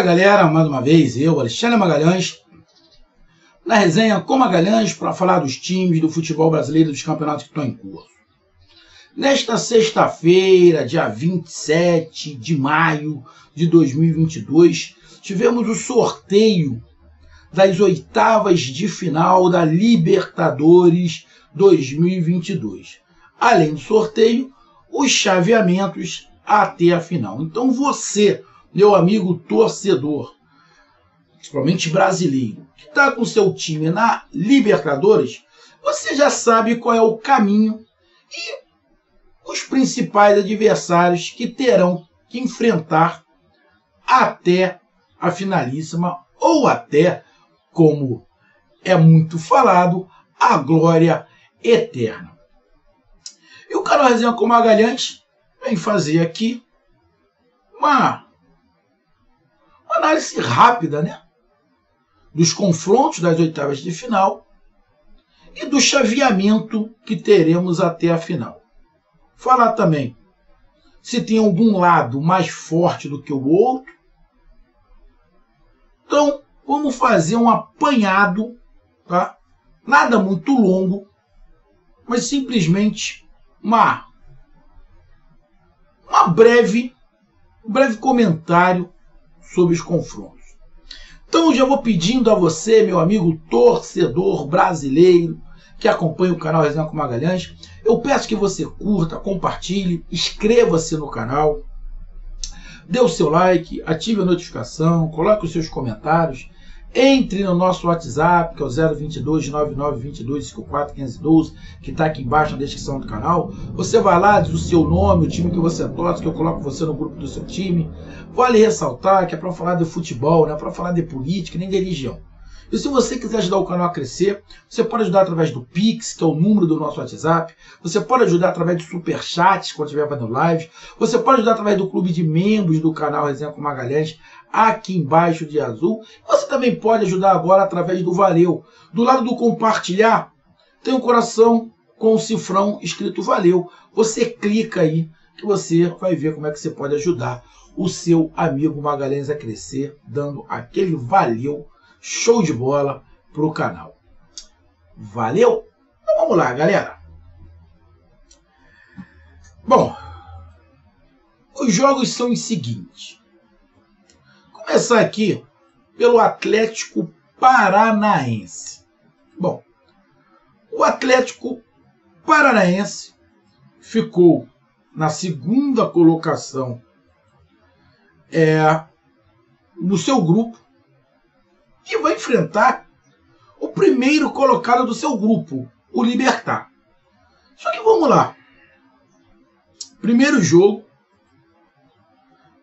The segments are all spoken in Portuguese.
Fala galera, mais uma vez eu, Alexandre Magalhães, na resenha com Magalhães para falar dos times do futebol brasileiro dos campeonatos que estão em curso. Nesta sexta-feira, dia 27 de maio de 2022, tivemos o sorteio das oitavas de final da Libertadores 2022. Além do sorteio, os chaveamentos até a final. Então você meu amigo torcedor, principalmente brasileiro, que está com seu time na Libertadores, você já sabe qual é o caminho e os principais adversários que terão que enfrentar até a finalíssima ou até, como é muito falado, a glória eterna. E o canal Resenha com Magalhães vem fazer aqui uma análise rápida, né? Dos confrontos das oitavas de final e do chaveamento que teremos até a final. Falar também se tem algum lado mais forte do que o outro. Então, vamos fazer um apanhado, tá? Nada muito longo, mas simplesmente uma uma breve um breve comentário sobre os confrontos. Então já vou pedindo a você, meu amigo torcedor brasileiro, que acompanha o canal Resenha com Magalhães, eu peço que você curta, compartilhe, inscreva-se no canal, dê o seu like, ative a notificação, coloque os seus comentários entre no nosso WhatsApp, que é o 022 9922 54 que está aqui embaixo na descrição do canal. Você vai lá, diz o seu nome, o time que você torce, que eu coloco você no grupo do seu time. Vale ressaltar que é para falar de futebol, não é para falar de política nem de religião. E se você quiser ajudar o canal a crescer, você pode ajudar através do Pix, que é o número do nosso WhatsApp. Você pode ajudar através do Superchat, quando estiver fazendo live. Você pode ajudar através do clube de membros do canal Resenha com Magalhães, aqui embaixo de azul. Você também pode ajudar agora através do Valeu. Do lado do compartilhar, tem um coração com o cifrão escrito Valeu. Você clica aí que você vai ver como é que você pode ajudar o seu amigo Magalhães a crescer, dando aquele valeu show de bola para o canal. Valeu? Então vamos lá, galera. Bom, os jogos são os seguintes. Começar aqui pelo Atlético Paranaense. Bom, o Atlético Paranaense ficou na segunda colocação é, no seu grupo e vai enfrentar o primeiro colocado do seu grupo, o Libertar. Só que vamos lá. Primeiro jogo,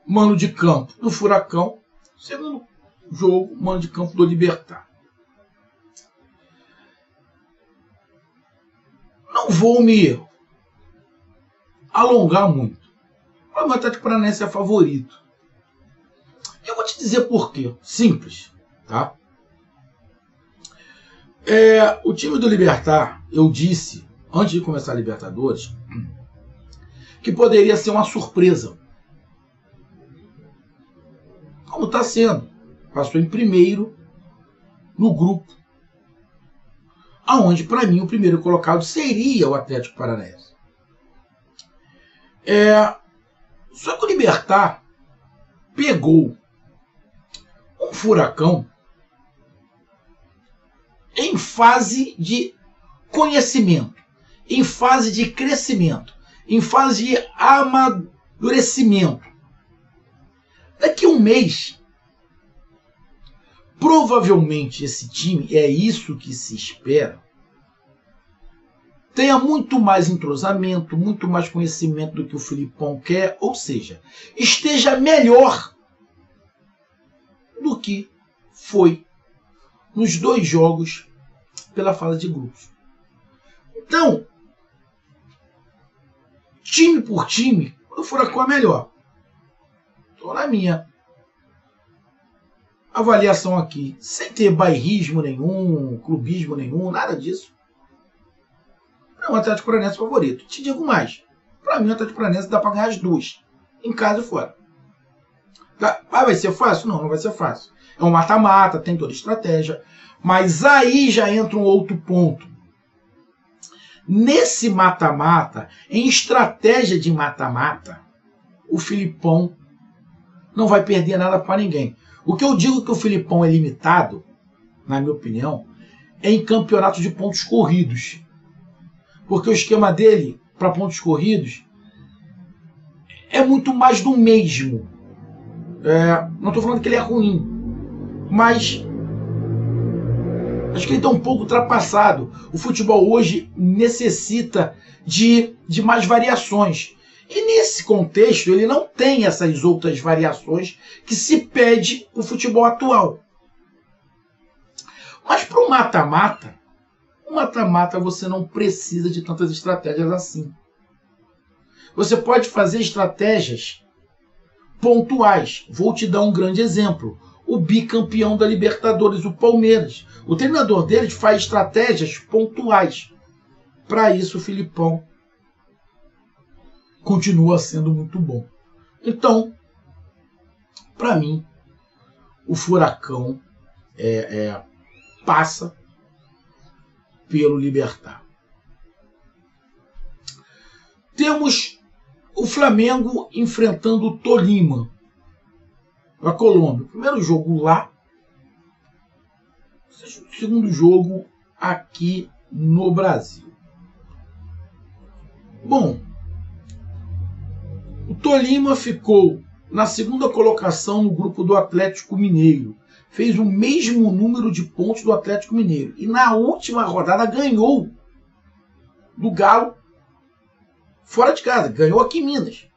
mano de campo do Furacão. Segundo jogo, mano de campo do Libertar. Não vou me alongar muito. O Atlético Paranaense é favorito. Eu vou te dizer por quê. Simples. Tá? É, o time do Libertar, eu disse, antes de começar a Libertadores, que poderia ser uma surpresa. Como está sendo. Passou em primeiro no grupo. Aonde, para mim, o primeiro colocado seria o Atlético Paranaense. É, só que o Libertar pegou um furacão em fase de conhecimento, em fase de crescimento, em fase de amadurecimento. Daqui a um mês, provavelmente esse time, é isso que se espera, tenha muito mais entrosamento, muito mais conhecimento do que o Filipão quer, ou seja, esteja melhor do que foi nos dois jogos pela fase de grupos. Então, time por time, o Furacão é melhor. Na minha avaliação aqui, sem ter bairrismo nenhum, clubismo nenhum, nada disso. É um Atlético Paranaense favorito. Te digo mais. Para mim, o Atlético Paranaense dá para ganhar as duas, em casa e fora. Ah, vai ser fácil? Não, não vai ser fácil. É um mata-mata, tem toda estratégia. Mas aí já entra um outro ponto. Nesse mata-mata, em estratégia de mata-mata, o Filipão não vai perder nada para ninguém. O que eu digo que o Filipão é limitado, na minha opinião, é em campeonato de pontos corridos. Porque o esquema dele para pontos corridos é muito mais do mesmo. É, não estou falando que ele é ruim, mas acho que ele está um pouco ultrapassado. O futebol hoje necessita de, de mais variações. E nesse contexto, ele não tem essas outras variações que se pede o futebol atual. Mas para o mata-mata, o mata-mata você não precisa de tantas estratégias assim. Você pode fazer estratégias pontuais. Vou te dar um grande exemplo. O bicampeão da Libertadores, o Palmeiras. O treinador deles faz estratégias pontuais. Para isso, o Filipão continua sendo muito bom. Então, para mim, o Furacão é, é, passa pelo Libertar. Temos o Flamengo enfrentando o Tolima, a Colômbia. Primeiro jogo lá, segundo jogo aqui no Brasil. Bom, o Tolima ficou na segunda colocação no grupo do Atlético Mineiro. Fez o mesmo número de pontos do Atlético Mineiro. E na última rodada ganhou do Galo fora de casa, ganhou aqui em Minas.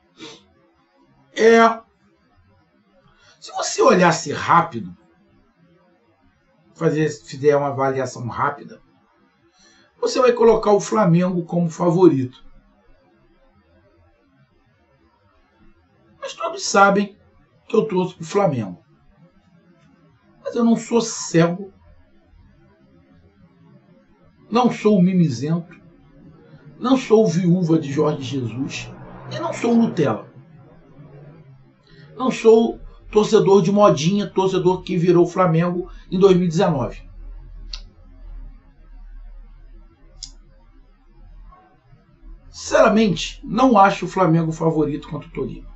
É, se você olhasse rápido, fazer, fizer uma avaliação rápida, você vai colocar o Flamengo como favorito. Mas todos sabem que eu trouxe para o Flamengo. Mas eu não sou cego, não sou mimizento, não sou viúva de Jorge Jesus e não sou Nutella. Não sou torcedor de modinha, torcedor que virou Flamengo em 2019. Sinceramente, não acho o Flamengo favorito contra o Tolima.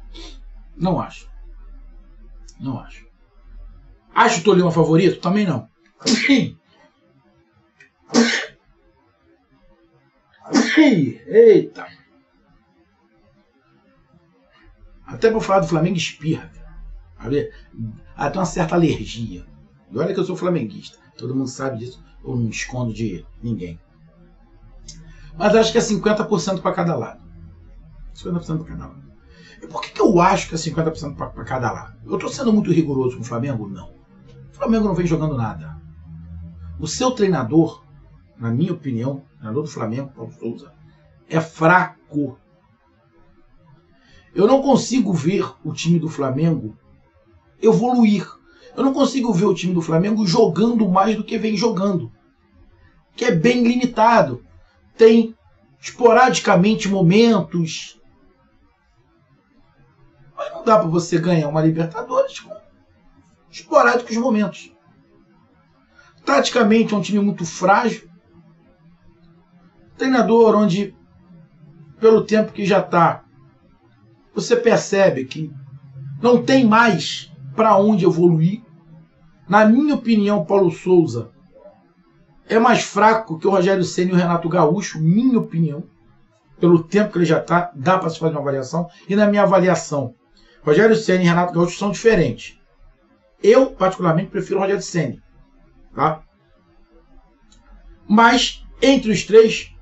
Não acho. Não acho. Acho o Tolima favorito? Também não. Eita! Até por falar do Flamengo espirra. Até uma certa alergia. E olha que eu sou flamenguista. Todo mundo sabe disso. Eu não escondo de ninguém. Mas acho que é 50% para cada lado. 50% para cada lado. Por que, que eu acho que é 50% para cada lado? Eu estou sendo muito rigoroso com o Flamengo? Não. O Flamengo não vem jogando nada. O seu treinador na minha opinião, treinador do Flamengo, Paulo Souza, é fraco. Eu não consigo ver o time do Flamengo evoluir. Eu não consigo ver o time do Flamengo jogando mais do que vem jogando. Que é bem limitado. Tem esporadicamente momentos. Mas não dá para você ganhar uma Libertadores com esporádicos momentos. Taticamente é um time muito frágil treinador onde, pelo tempo que já está, você percebe que não tem mais para onde evoluir. Na minha opinião, Paulo Souza é mais fraco que o Rogério Senna e o Renato Gaúcho, minha opinião. Pelo tempo que ele já está, dá para se fazer uma avaliação. E na minha avaliação, Rogério Senna e Renato Gaúcho são diferentes. Eu, particularmente, prefiro Rogério Senna. Tá? Mas, entre os três,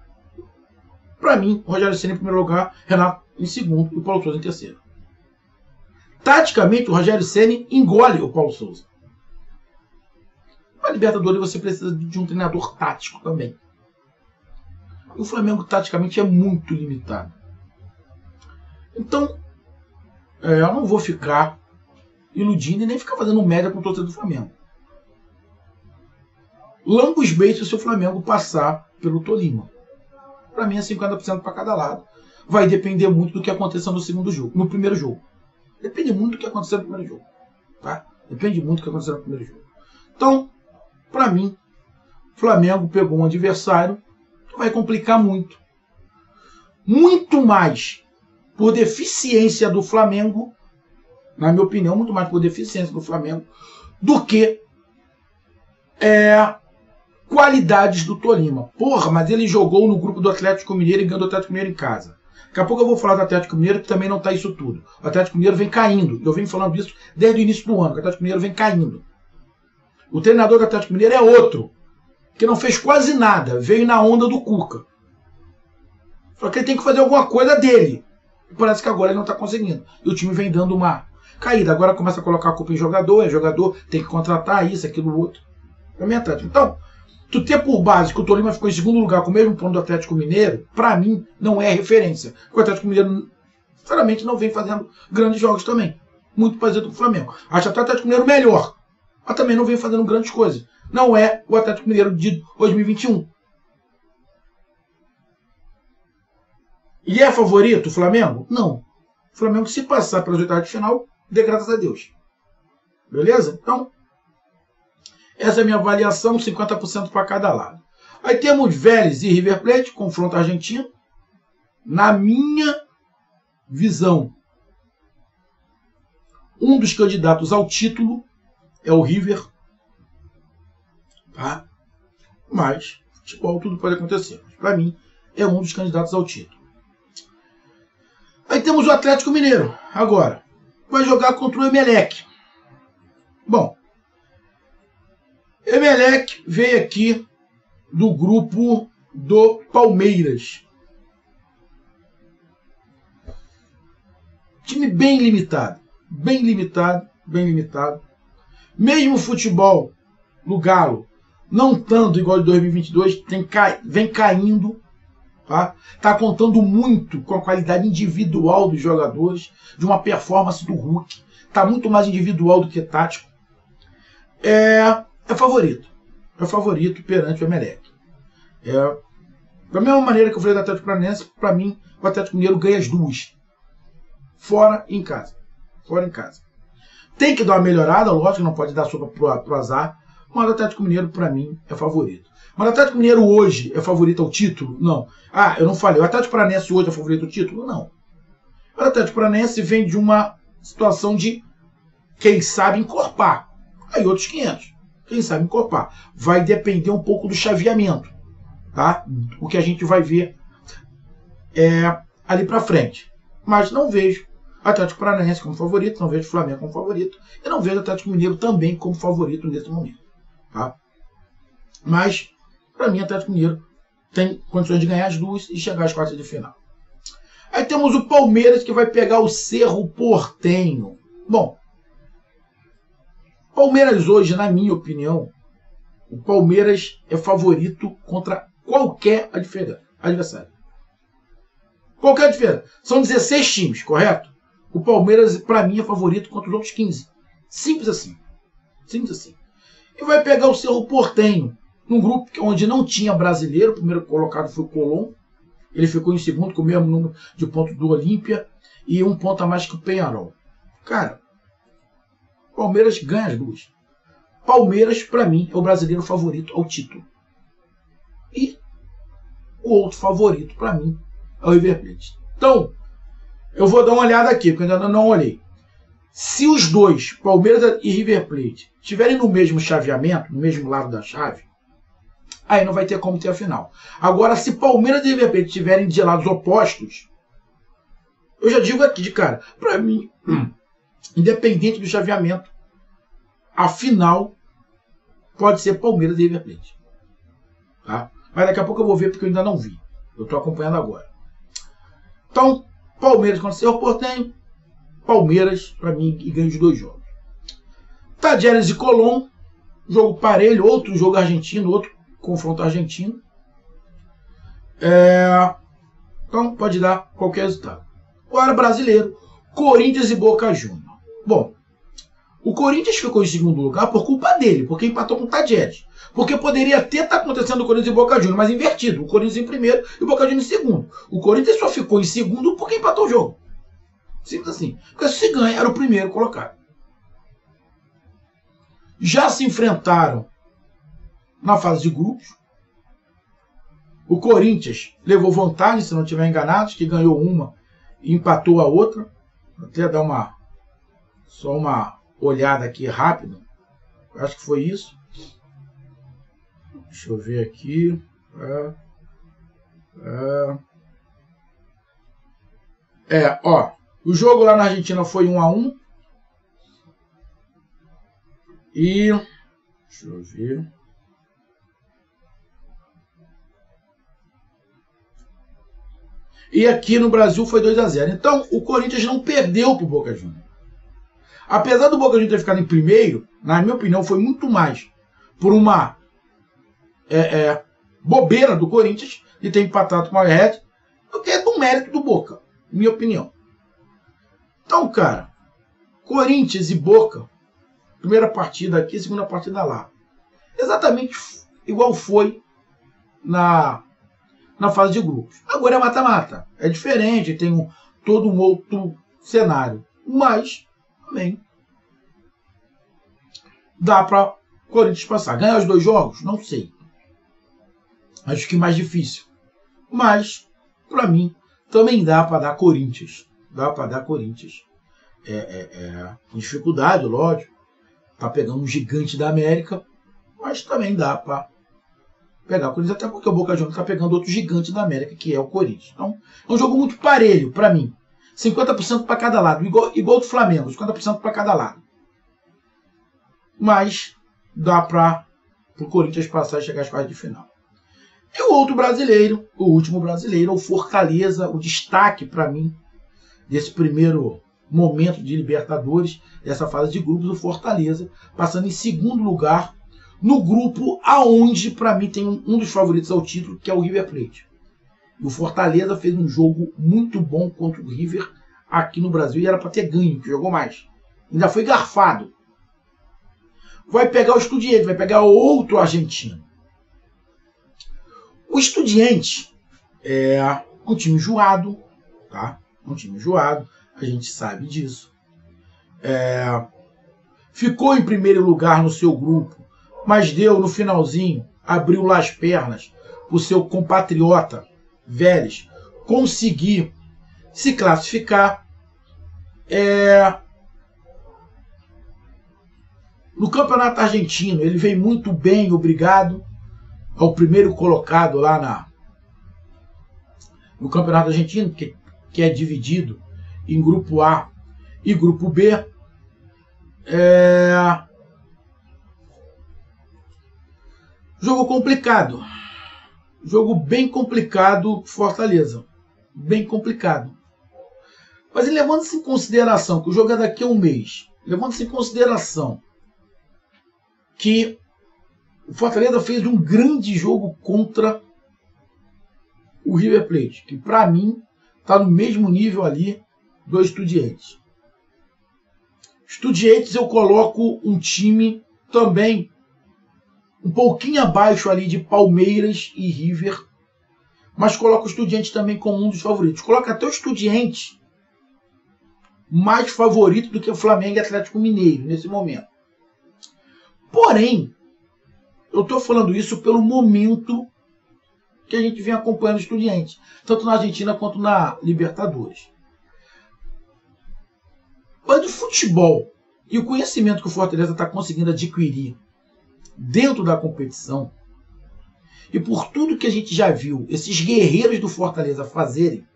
para mim, Rogério Senna em primeiro lugar, Renato em segundo e o Paulo Souza em terceiro. Taticamente, o Rogério Senna engole o Paulo Souza. Para Libertadores você precisa de um treinador tático também. O Flamengo taticamente é muito limitado. Então, é, eu não vou ficar iludindo e nem ficar fazendo média com o torcedor do Flamengo. Lambo os beijos se o Flamengo passar pelo Tolima para mim é 50% para cada lado. Vai depender muito do que aconteça no segundo jogo, no primeiro jogo. Depende muito do que acontecer no primeiro jogo. Tá? Depende muito do que aconteceu no primeiro jogo. Então, para mim, Flamengo pegou um adversário que vai complicar muito. Muito mais por deficiência do Flamengo, na minha opinião, muito mais por deficiência do Flamengo, do que é, qualidades do Tolima. Porra, mas ele jogou no grupo do Atlético Mineiro e ganhou do Atlético Mineiro em casa. Daqui a pouco eu vou falar do Atlético Mineiro, que também não está isso tudo. O Atlético Mineiro vem caindo. Eu venho falando disso desde o início do ano. O Atlético Mineiro vem caindo. O treinador do Atlético Mineiro é outro, que não fez quase nada. Veio na onda do Cuca. Só que ele tem que fazer alguma coisa dele. E parece que agora ele não está conseguindo. E o time vem dando uma caída. Agora começa a colocar a culpa em jogador. É jogador, tem que contratar isso, aquilo, outro. É tática. Então, tu ter por base que o Tolima ficou em segundo lugar com o mesmo ponto do Atlético Mineiro, para mim, não é referência. Porque o Atlético Mineiro, sinceramente, não vem fazendo grandes jogos também. Muito parecido com o Flamengo. Acho até o Atlético Mineiro melhor. Mas também não vem fazendo grandes coisas. Não é o Atlético Mineiro de 2021. E é favorito o Flamengo? Não. O Flamengo, se passar pelas oitavas de final, dê graças a Deus. Beleza? Então, essa é a minha avaliação, 50% para cada lado. Aí temos Vélez e River Plate, confronto argentino. Na minha visão, um dos candidatos ao título é o River. Tá? Mas, futebol, tudo pode acontecer. Para mim, é um dos candidatos ao título. Temos o Atlético Mineiro. Agora, vai jogar contra o Emelec. Bom, Emelec veio aqui do grupo do Palmeiras. Time bem limitado, bem limitado, bem limitado. Mesmo o futebol no Galo, não tanto igual de 2022, tem, vem caindo. Tá? tá contando muito com a qualidade individual dos jogadores, de uma performance do Hulk. Tá muito mais individual do que tático. É, é favorito. É favorito perante o Emelec. É, da mesma maneira que eu falei do Atlético Paranaense, para mim, o Atlético Mineiro ganha as duas. Fora e em casa. Fora em casa. Tem que dar uma melhorada, lógico, não pode dar sopa pro, pro azar, mas o Atlético Mineiro, para mim, é favorito. Mas o Atlético Mineiro hoje é favorito ao título? Não. Ah, eu não falei. O Atlético Paranaense hoje é favorito ao título? Não. O Atlético Paranaense vem de uma situação de, quem sabe, encorpar. Aí outros 500 quem sabe encorpar. Vai depender um pouco do chaveamento, tá? O que a gente vai ver é, ali para frente. Mas não vejo Atlético Paranaense como favorito, não vejo Flamengo como favorito, e não vejo Atlético Mineiro também como favorito nesse momento, tá? Mas, para mim, Atlético Mineiro tem condições de ganhar as duas e chegar às quartas de final. Aí temos o Palmeiras que vai pegar o Cerro Portenho. Bom, Palmeiras hoje, na minha opinião, o Palmeiras é favorito contra qualquer adversário. Qualquer adversário. São 16 times, correto? O Palmeiras, para mim, é favorito contra os outros 15. Simples assim. Simples assim. E vai pegar o Cerro Portenho, num grupo onde não tinha brasileiro. O primeiro colocado foi o Colom. Ele ficou em segundo com o mesmo número de pontos do Olímpia e um ponto a mais que o Penharol. Cara, Palmeiras ganha as duas. Palmeiras, para mim, é o brasileiro favorito ao título. E o outro favorito, para mim, é o River Plate. Então, eu vou dar uma olhada aqui, porque ainda não olhei. Se os dois, Palmeiras e River Plate, estiverem no mesmo chaveamento, no mesmo lado da chave, aí não vai ter como ter a final. Agora, se Palmeiras e River Plate estiverem de lados opostos, eu já digo aqui de cara, para mim, independente do chaveamento, a final pode ser Palmeiras e River Plate. Tá? Mas daqui a pouco eu vou ver porque eu ainda não vi. Eu estou acompanhando agora. Então, Palmeiras contra o Cerro Portenho. Palmeiras, para mim, e ganha os dois jogos. Tadjeres e Colom. Jogo parelho, outro jogo argentino, outro confronto argentino. É... Então, pode dar qualquer resultado. Agora, brasileiro. Corinthians e Boca Juniors. Bom, o Corinthians ficou em segundo lugar por culpa dele, porque empatou com o Tadjeres. Porque poderia ter estar tá acontecendo o Corinthians e Boca Juniors, mas invertido. O Corinthians em primeiro e o Boca Juniors em segundo. O Corinthians só ficou em segundo porque empatou o jogo. Simples assim. Porque se ganha, era o primeiro colocado. já se enfrentaram na fase de grupos. O Corinthians levou vantagem, se não estiver enganado, que ganhou uma e empatou a outra. Vou até dar uma só uma olhada aqui rápida. Acho que foi isso. Deixa eu ver aqui. É, é, é, ó. O jogo lá na Argentina foi 1 a 1 E. Deixa eu ver. E aqui no Brasil foi 2 a 0 Então o Corinthians não perdeu para o Boca Juniors. Apesar do Boca Juniors ter ficado em primeiro, na minha opinião, foi muito mais por uma é, é, bobeira do Corinthians de ter empatado com o Red do que do mérito do Boca, minha opinião. Então, cara, Corinthians e Boca, primeira partida aqui, segunda partida lá. Exatamente igual foi na, na fase de grupos. Agora é mata-mata. É diferente, tem um, todo um outro cenário. Mas, também, dá para Corinthians passar. Ganhar os dois jogos? Não sei. Acho que mais difícil. Mas, para mim, também dá para dar Corinthians. Dá para dar Corinthians. É, é, é, dificuldade, lógico. Tá pegando um gigante da América. Mas também dá para pegar o Corinthians. Até porque o Boca Juniors tá pegando outro gigante da América, que é o Corinthians. Então, é um jogo muito parelho para mim. 50% para cada lado. Igual, igual do Flamengo. 50% para cada lado. Mas dá para o Corinthians passar e chegar às quartas de final. E o outro brasileiro, o último brasileiro, o Fortaleza, o destaque para mim desse primeiro momento de Libertadores, dessa fase de grupos, o Fortaleza, passando em segundo lugar no grupo aonde para mim tem um, dos favoritos ao título, que é o River Plate. O Fortaleza fez um jogo muito bom contra o River aqui no Brasil e era para ter ganho, que jogou mais. Ainda foi garfado. Vai pegar o Estudiante, vai pegar outro argentino. O Estudiante é um time enjoado, tá? Um time enjoado, a gente sabe disso. É, ficou em primeiro lugar no seu grupo, mas deu no finalzinho, abriu lá as pernas o seu compatriota Vélez conseguir se classificar. É, no campeonato argentino, ele vem muito bem, obrigado ao primeiro colocado lá na, no Campeonato Argentino, que, que é dividido em Grupo A e Grupo B. É... Jogo complicado. Jogo bem complicado, Fortaleza. Bem complicado. Mas levando-se em consideração que o jogo é daqui a um mês, levando-se em consideração que o Fortaleza fez um grande jogo contra o River Plate, que para mim está no mesmo nível ali do Estudiantes. Estudiantes eu coloco um time também um pouquinho abaixo ali de Palmeiras e River, mas coloco o Estudiantes também como um dos favoritos. Coloca até o Estudiantes mais favorito do que o Flamengo e Atlético Mineiro nesse momento. Porém, eu estou falando isso pelo momento que a gente vem acompanhando estudiantes, tanto na Argentina quanto na Libertadores. Mas o futebol e o conhecimento que o Fortaleza está conseguindo adquirir dentro da competição, e por tudo que a gente já viu esses guerreiros do Fortaleza fazerem,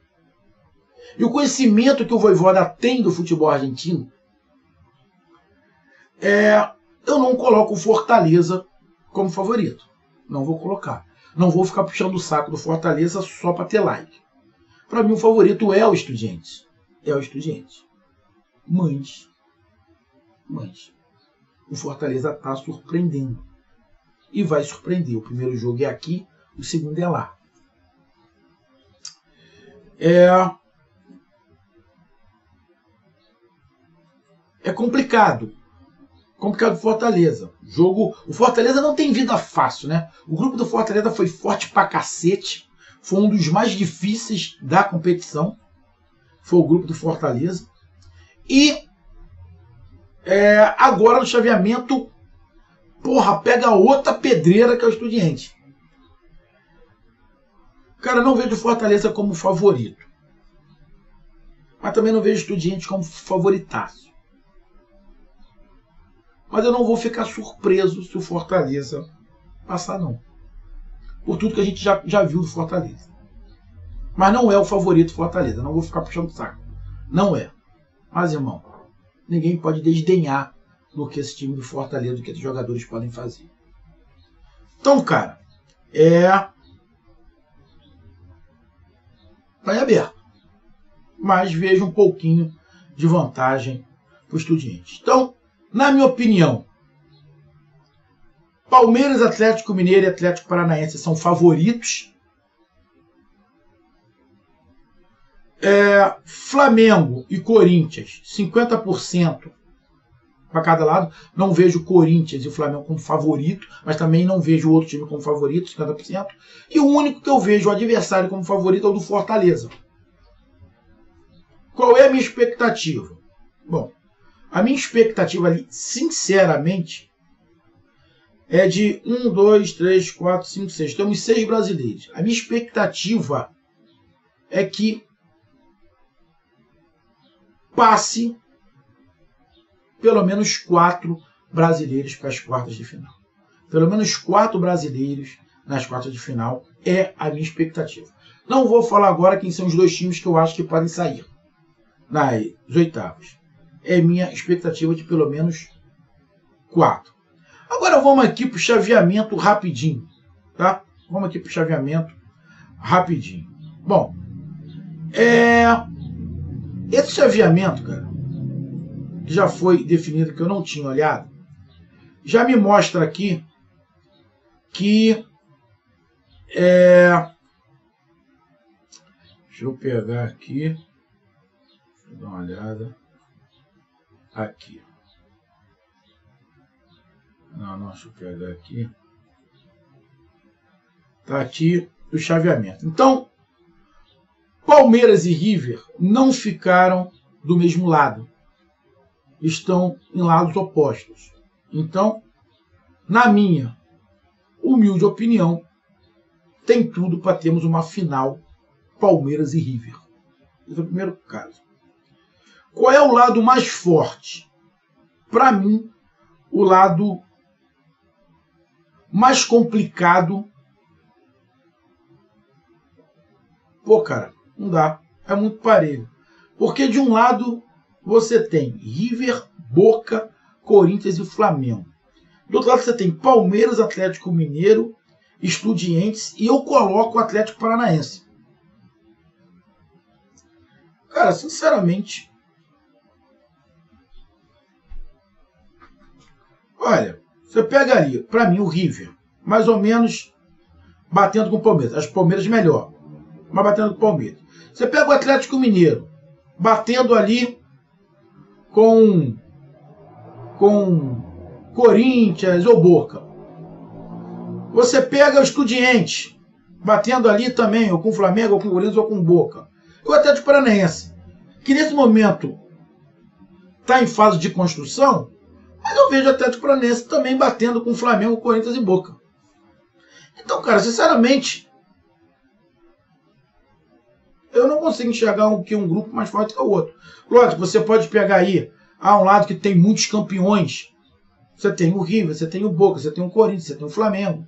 e o conhecimento que o Voivoda tem do futebol argentino, é, eu não coloco o Fortaleza como favorito. Não vou colocar. Não vou ficar puxando o saco do Fortaleza só para ter like. Para mim, o favorito é o Estudiantes. É o Estudiantes. Mas, mas, o Fortaleza está surpreendendo. E vai surpreender. O primeiro jogo é aqui, o segundo é lá. É, é complicado complicado Fortaleza. Jogo, o Fortaleza não tem vida fácil, né? O grupo do Fortaleza foi forte pra cacete. Foi um dos mais difíceis da competição. Foi o grupo do Fortaleza. E é, agora no chaveamento porra, pega outra pedreira que é o Estudiante. Cara, não vejo Fortaleza como favorito. Mas também não vejo Estudiante como favoritaço. Mas eu não vou ficar surpreso se o Fortaleza passar, não. Por tudo que a gente já, já viu do Fortaleza. Mas não é o favorito Fortaleza. Não vou ficar puxando saco. Não é. Mas, irmão, ninguém pode desdenhar do que esse time do Fortaleza, do que os jogadores podem fazer. Então, cara, é. Tá em aberto. Mas vejo um pouquinho de vantagem para o Estudiante. Então, na minha opinião, Palmeiras, Atlético Mineiro e Atlético Paranaense são favoritos. É, Flamengo e Corinthians, 50% para cada lado. Não vejo Corinthians e Flamengo como favorito, mas também não vejo outro time como favorito, 50%. E o único que eu vejo o adversário como favorito é o do Fortaleza. Qual é a minha expectativa? A minha expectativa ali, sinceramente, é de 1, 2, 3, 4, 5, 6. Temos seis brasileiros. A minha expectativa é que passe pelo menos quatro brasileiros para as quartas de final. Pelo menos quatro brasileiros nas quartas de final é a minha expectativa. Não vou falar agora quem são os dois times que eu acho que podem sair nas oitavas. É minha expectativa de pelo menos quatro. Agora vamos aqui para o chaveamento rapidinho, tá? Vamos aqui para o chaveamento rapidinho. Bom, é... esse chaveamento, cara, que já foi definido, que eu não tinha olhado, já me mostra aqui que é... Deixa eu pegar aqui, deixa eu dar uma olhada aqui. Não, não, deixa eu pegar aqui. Tá aqui o chaveamento. Então, Palmeiras e River não ficaram do mesmo lado. Estão em lados opostos. Então, na minha humilde opinião, tem tudo para termos uma final Palmeiras e River. Esse é o primeiro caso. Qual é o lado mais forte? Para mim, o lado mais complicado. Pô, cara, não dá. É muito parelho. Porque de um lado você tem River, Boca, Corinthians e Flamengo. Do outro lado você tem Palmeiras, Atlético Mineiro, Estudiantes e eu coloco o Atlético Paranaense. Cara, sinceramente. Olha, você pegaria, para mim, o River, mais ou menos batendo com o Palmeiras. As Palmeiras melhor, mas batendo com o Palmeiras. Você pega o Atlético Mineiro, batendo ali com com Corinthians ou Boca. Você pega o Estudiante, batendo ali também, ou com o Flamengo, ou com o Corinthians, ou com o Boca. E o Atlético Paranaense, que nesse momento está em fase de construção, mas eu vejo o Atlético Paranaense também batendo com o Flamengo, Corinthians e Boca. Então, cara, sinceramente, eu não consigo enxergar um, que um grupo mais forte que o outro. Lógico, você pode pegar aí ah, um lado que tem muitos campeões. Você tem o River, você tem o Boca, você tem o Corinthians, você tem o Flamengo,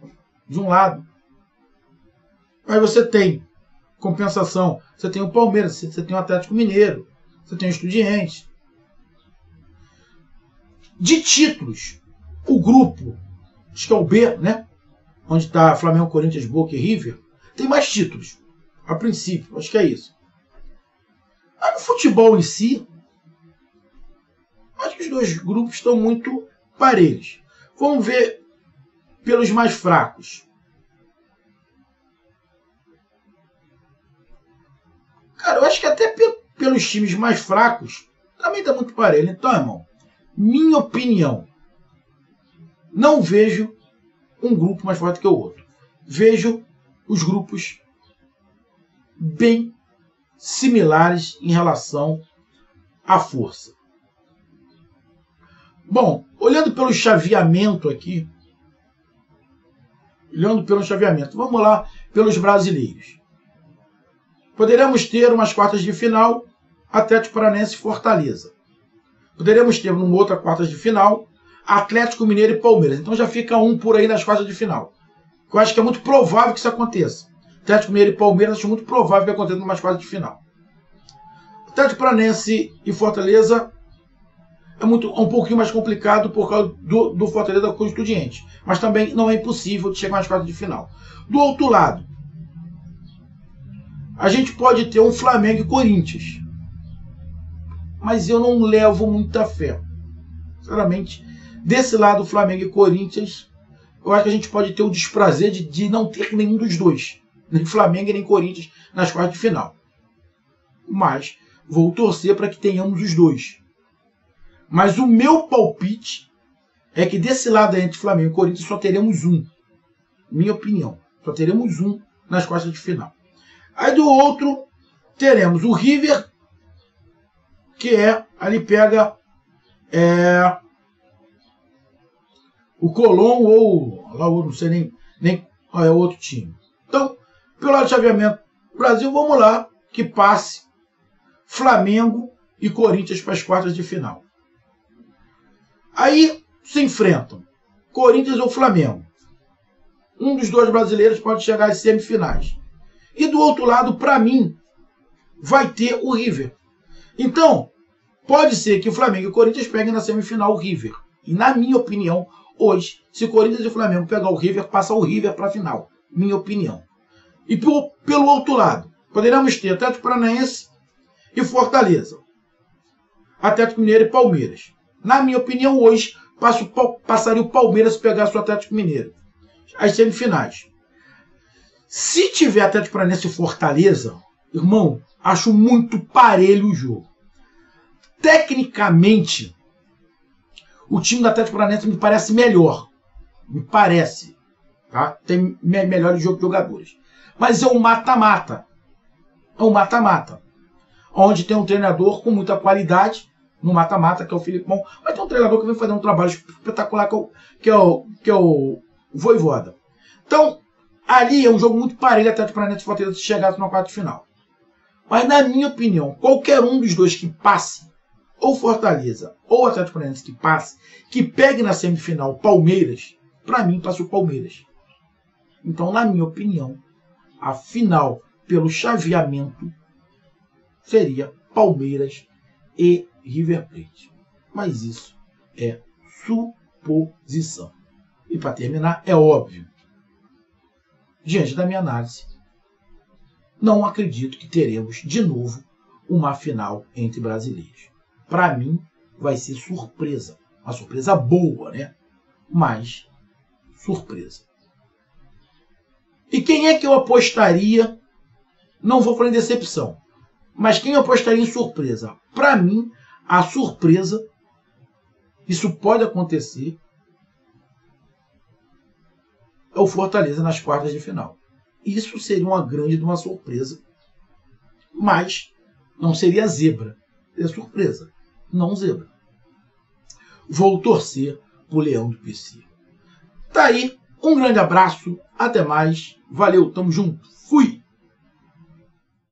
de um lado. Aí você tem compensação, você tem o Palmeiras, você tem o Atlético Mineiro, você tem o Estudiantes. De títulos, o grupo, acho que é o B, né? Onde está Flamengo, Corinthians, Boca e River, tem mais títulos. A princípio, acho que é isso. Mas no futebol em si, acho que os dois grupos estão muito parelhos. Vamos ver pelos mais fracos. Cara, eu acho que até pelos times mais fracos também está muito parelho. Então, irmão, minha opinião, não vejo um grupo mais forte que o outro. Vejo os grupos bem similares em relação à força. Bom, olhando pelo chaveamento aqui, olhando pelo chaveamento. Vamos lá pelos brasileiros. Poderemos ter umas quartas de final, Atlético Paranense e Fortaleza. Poderemos ter numa outra quartas de final, Atlético Mineiro e Palmeiras. Então já fica um por aí nas quartas de final. Eu acho que é muito provável que isso aconteça. Atlético Mineiro e Palmeiras acho muito provável que aconteça numa quartas de final. Atlético Paranense e Fortaleza é muito, um pouquinho mais complicado por causa do, do Fortaleza com o. Mas também não é impossível de chegar nas quartas de final. Do outro lado, a gente pode ter um Flamengo e Corinthians. Mas eu não levo muita fé. Sinceramente, desse lado, Flamengo e Corinthians, eu acho que a gente pode ter o desprazer de, de não ter nenhum dos dois. Nem Flamengo nem Corinthians nas quartas de final. Mas vou torcer para que tenhamos os dois. Mas o meu palpite é que desse lado entre Flamengo e Corinthians só teremos um. Minha opinião. Só teremos um nas quartas de final. Aí do outro, teremos o River, que é, ali pega é, o Colom ou lá não sei nem, nem qual é o outro time. Então, pelo lado de chaveamento Brasil, vamos lá, que passe Flamengo e Corinthians para as quartas de final. Aí se enfrentam Corinthians ou Flamengo. Um dos dois brasileiros pode chegar às semifinais. E do outro lado, para mim, vai ter o River. Então, pode ser que o Flamengo e o Corinthians peguem na semifinal o River. E na minha opinião, hoje, se o Corinthians e o Flamengo pegar o River, passa o River para a final. Minha opinião. E pelo, pelo outro lado, poderíamos ter Atlético Paranaense e Fortaleza. Atlético Mineiro e Palmeiras. Na minha opinião, hoje passo, passaria o Palmeiras se pegar o Atlético Mineiro. As semifinais. Se tiver Atlético Paranaense e Fortaleza, irmão, acho muito parelho o jogo. Tecnicamente, o time do Atlético Paranaense me parece melhor. Me parece. Tá? Tem me melhores jogadores. Mas é um mata-mata. É um mata-mata. Onde tem um treinador com muita qualidade no mata-mata, que é o Filipão. Mas tem um treinador que vem fazer um trabalho espetacular, que é o, que é o, que é o Voivoda. Então, ali é um jogo muito parelho até para a Fortaleza se chegasse no quarto final. Mas, na minha opinião, qualquer um dos dois que passe, ou Fortaleza, ou Atlético Paranaense que passe, que pegue na semifinal Palmeiras, para mim passa o Palmeiras. Então, na minha opinião, a final pelo chaveamento seria Palmeiras e River Plate. Mas isso é suposição. E para terminar, é óbvio. Diante da minha análise, não acredito que teremos de novo uma final entre brasileiros. Para mim, vai ser surpresa. Uma surpresa boa, né? Mas surpresa. E quem é que eu apostaria? Não vou falar em decepção. Mas quem eu apostaria em surpresa? Para mim, a surpresa, isso pode acontecer, é o Fortaleza nas quartas de final. Isso seria uma grande uma surpresa, mas não seria zebra, é surpresa, não zebra. Vou torcer pro Leão do PC. Tá aí, um grande abraço, até mais, valeu, tamo junto, fui!